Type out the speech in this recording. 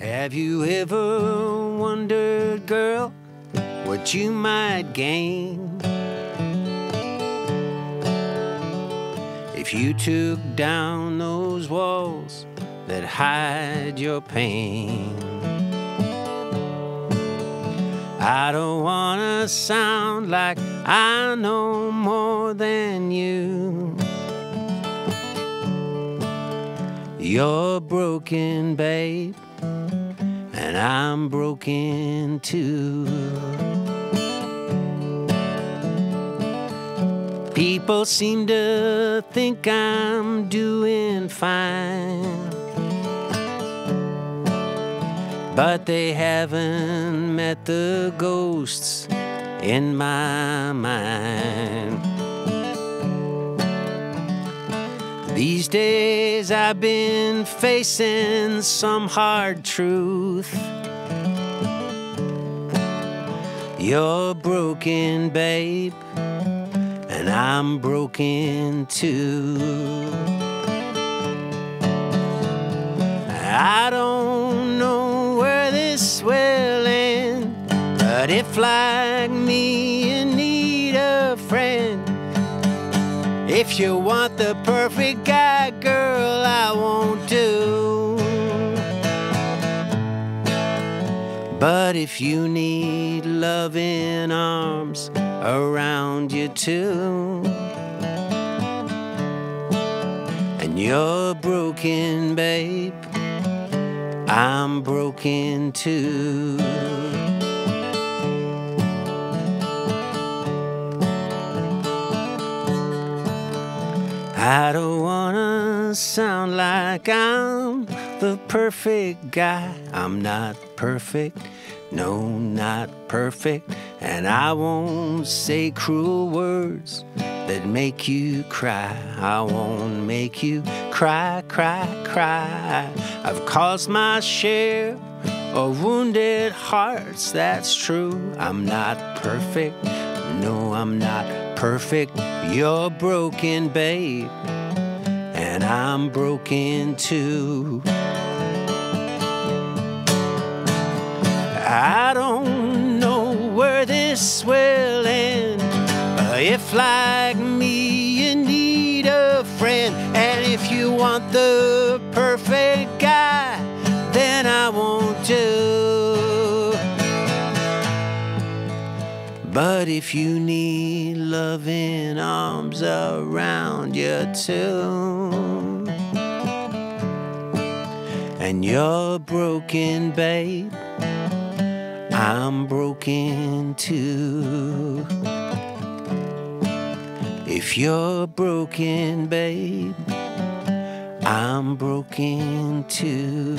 Have you ever wondered, girl, what you might gain? If you took down those walls that hide your pain. I don't wanna sound like I know more than you. You're broken, babe, and I'm broken too. People seem to think I'm doing fine. But they haven't met the ghosts in my mind. These days I've been facing some hard truth. You're broken, babe, and I'm broken too. I don't know where this will end, but if like me if you want the perfect guy, girl, I won't do. But if you need loving arms around you too, and you're broken, babe, I'm broken too. I don't wanna sound like I'm the perfect guy. I'm not perfect, no, not perfect. And I won't say cruel words that make you cry. I won't make you cry, cry, cry. I've caused my share of wounded hearts, that's true. I'm not perfect, no, I'm not perfect. You're broken, babe, and I'm broken too. I don't know where this will end. But if, like me, you need a friend, and if you want the perfect guy, But if you need loving arms around you too, and you're broken, babe. I'm broken too. If you're broken, babe, I'm broken too.